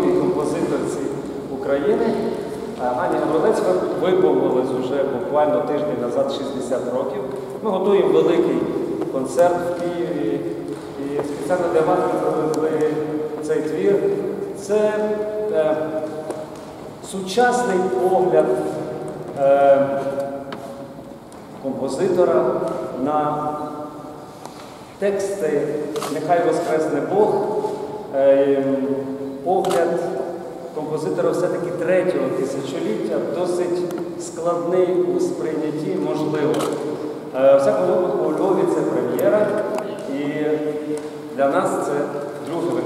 відомій композиторці України. Ані Гаврилець виповнилось вже буквально тиждень назад 60 років. Ми готуємо великий концерт в Києві. І спеціально для вас ми привезли цей твір. Це е, сучасний погляд е, композитора на тексти Нехай Воскресне Бог, е, погляд композитора все-таки третього тисячоліття, досить складний у сприйнятті, можливо. Е, всякому випадку у Львові це прем'єра, і для нас це друге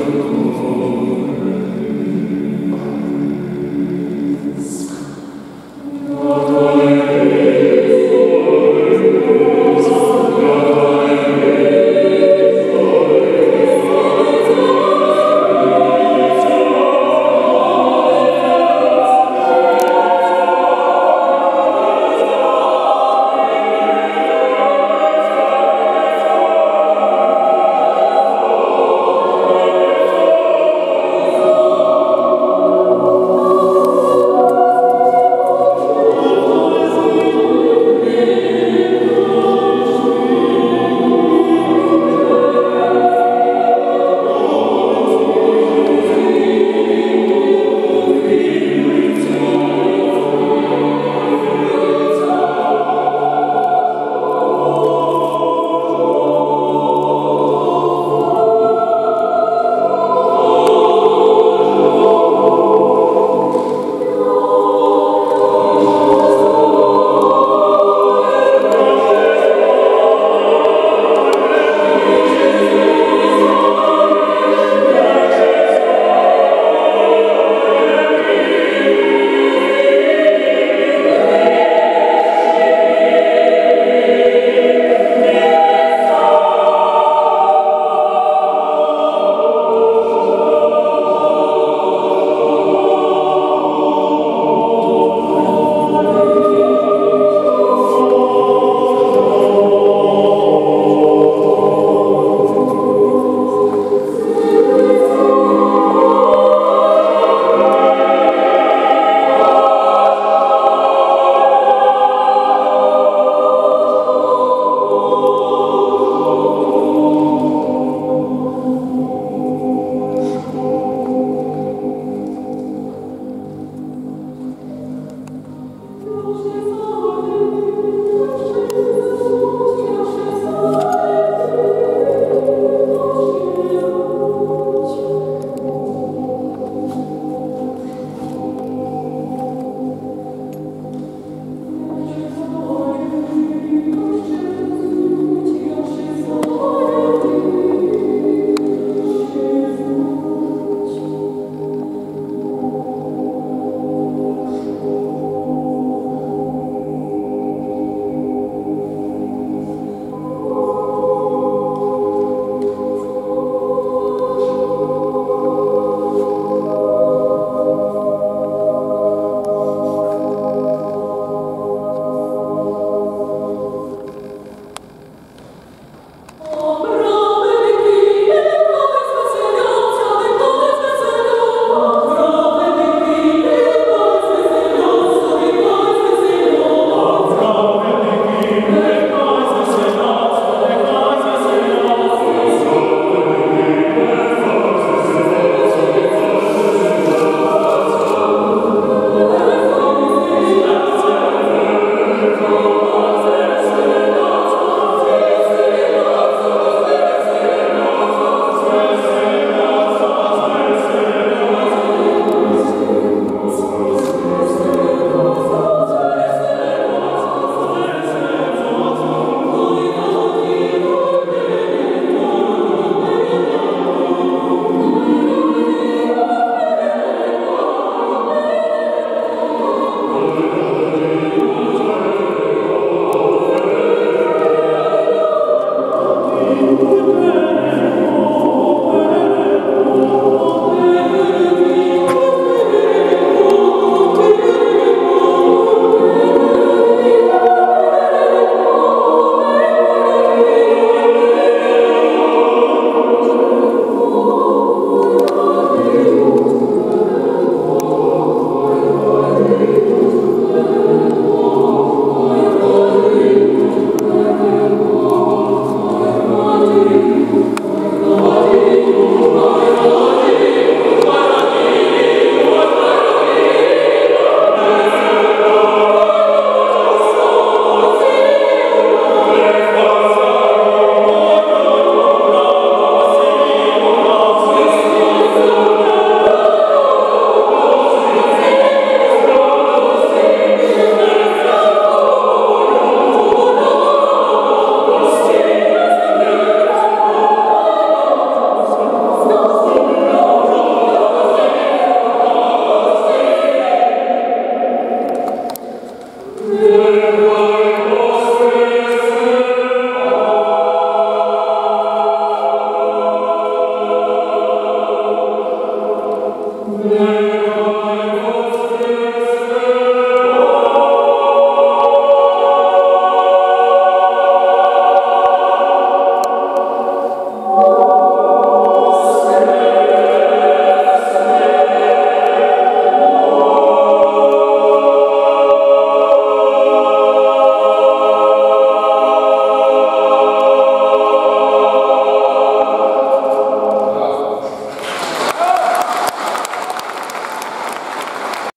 Дякую.